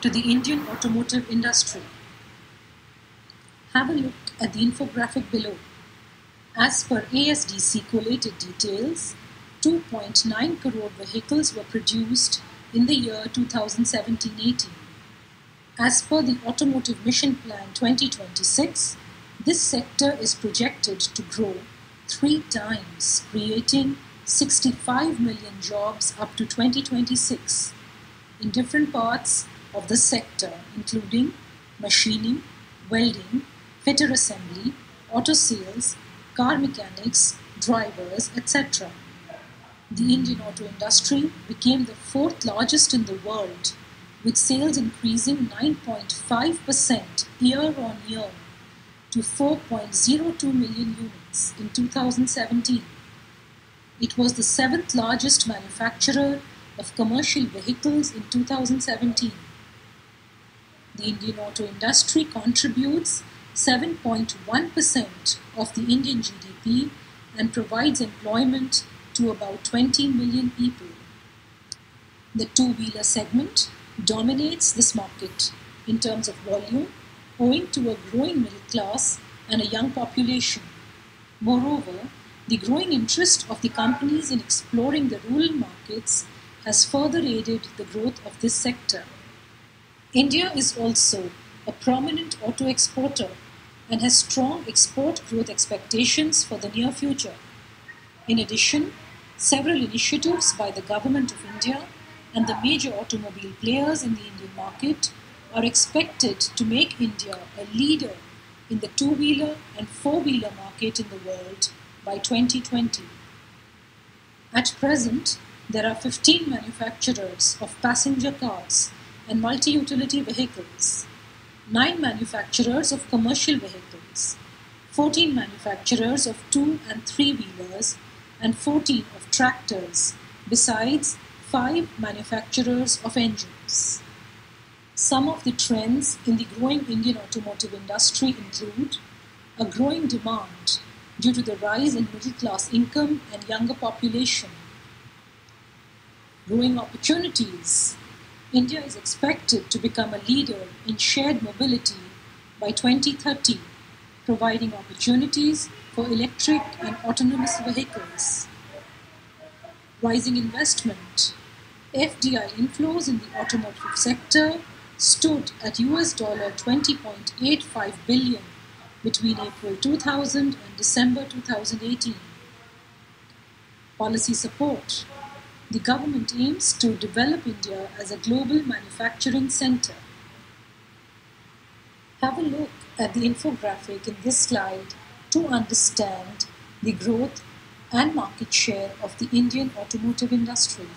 to the Indian automotive industry. Have a look at the infographic below. As per ASDC collated details, 2.9 crore vehicles were produced in the year 2017-18. As per the Automotive Mission Plan 2026, this sector is projected to grow three times, creating 65 million jobs up to 2026 in different parts of the sector, including machining, welding, fitter assembly, auto sales, car mechanics, drivers, etc. The Indian auto industry became the fourth largest in the world, with sales increasing 9.5% year on year to 4.02 million units in 2017. It was the seventh largest manufacturer of commercial vehicles in 2017. The Indian auto industry contributes 7.1% of the Indian GDP and provides employment to about 20 million people. The two wheeler segment dominates this market in terms of volume owing to a growing middle class and a young population. Moreover, the growing interest of the companies in exploring the rural markets has further aided the growth of this sector. India is also a prominent auto exporter and has strong export growth expectations for the near future. In addition, several initiatives by the Government of India and the major automobile players in the Indian market are expected to make India a leader in the two wheeler and four wheeler market in the world by 2020. At present, there are 15 manufacturers of passenger cars and multi utility vehicles, 9 manufacturers of commercial vehicles, 14 manufacturers of two and three wheelers, and 14 of tractors, besides 5 manufacturers of engines. Some of the trends in the growing Indian automotive industry include a growing demand due to the rise in middle class income and younger population. Growing opportunities. India is expected to become a leader in shared mobility by 2030, providing opportunities for electric and autonomous vehicles. Rising investment. FDI inflows in the automotive sector stood at US dollar 20.85 billion between April 2000 and December 2018. Policy support. The government aims to develop India as a global manufacturing center. Have a look at the infographic in this slide to understand the growth and market share of the Indian automotive industry.